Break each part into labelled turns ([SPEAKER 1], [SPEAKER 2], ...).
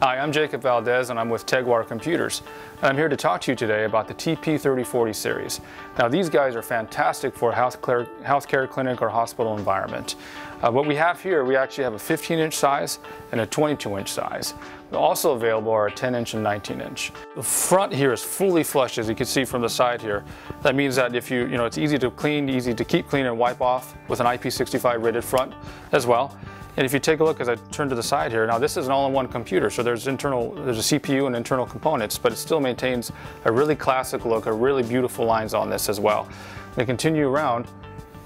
[SPEAKER 1] Hi, I'm Jacob Valdez and I'm with Teguar Computers. And I'm here to talk to you today about the TP3040 series. Now these guys are fantastic for healthcare, healthcare clinic or hospital environment. Uh, what we have here, we actually have a 15 inch size and a 22 inch size. Also available are a 10 inch and 19 inch. The front here is fully flushed as you can see from the side here. That means that if you, you know, it's easy to clean, easy to keep clean and wipe off with an IP65 rated front as well. And if you take a look as I turn to the side here, now this is an all-in-one computer, so there's internal, there's a CPU and internal components, but it still maintains a really classic look, a really beautiful lines on this as well. And continue around,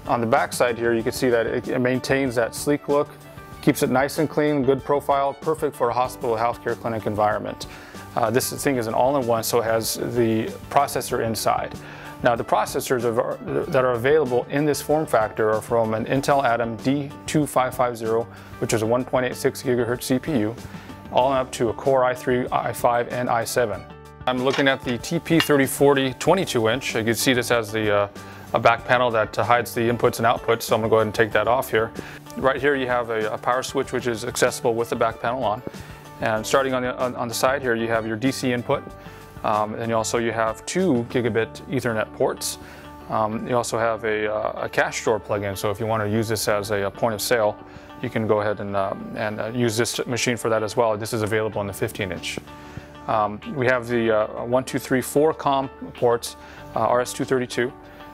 [SPEAKER 1] on the back side here, you can see that it maintains that sleek look, keeps it nice and clean, good profile, perfect for a hospital healthcare clinic environment. Uh, this thing is an all-in-one, so it has the processor inside. Now the processors that are available in this form factor are from an Intel Atom D2550, which is a 1.86 gigahertz CPU, all up to a Core i3, i5, and i7. I'm looking at the TP3040 22 inch. You can see this has the uh, a back panel that uh, hides the inputs and outputs, so I'm gonna go ahead and take that off here. Right here you have a, a power switch which is accessible with the back panel on. And starting on the, on, on the side here, you have your DC input, um, and you also you have two gigabit Ethernet ports. Um, you also have a, uh, a cash drawer plug-in, so if you want to use this as a, a point of sale, you can go ahead and, uh, and uh, use this machine for that as well. This is available in the 15 inch. Um, we have the uh, 1, 2, 3, 4 COM ports, uh, RS-232,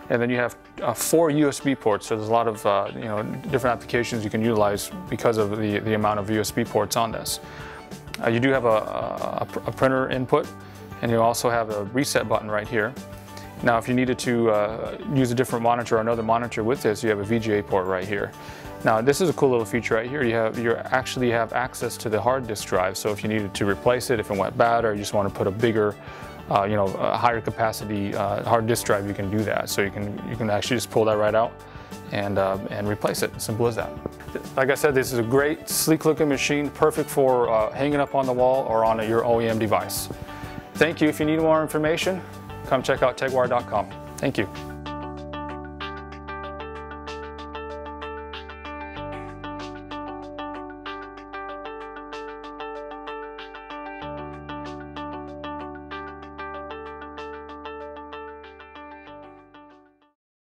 [SPEAKER 1] and then you have uh, four USB ports, so there's a lot of you know, different applications you can utilize because of the, the amount of USB ports on this. Uh, you do have a, a, a printer input, and you also have a reset button right here. Now if you needed to uh, use a different monitor or another monitor with this, you have a VGA port right here. Now this is a cool little feature right here. You have you actually have access to the hard disk drive. So if you needed to replace it, if it went bad, or you just want to put a bigger, uh, you know, higher capacity uh, hard disk drive, you can do that. So you can you can actually just pull that right out and uh, and replace it. Simple as that. Like I said, this is a great, sleek looking machine, perfect for uh, hanging up on the wall or on a, your OEM device. Thank you. If you need more information, come check out teguar.com. Thank you.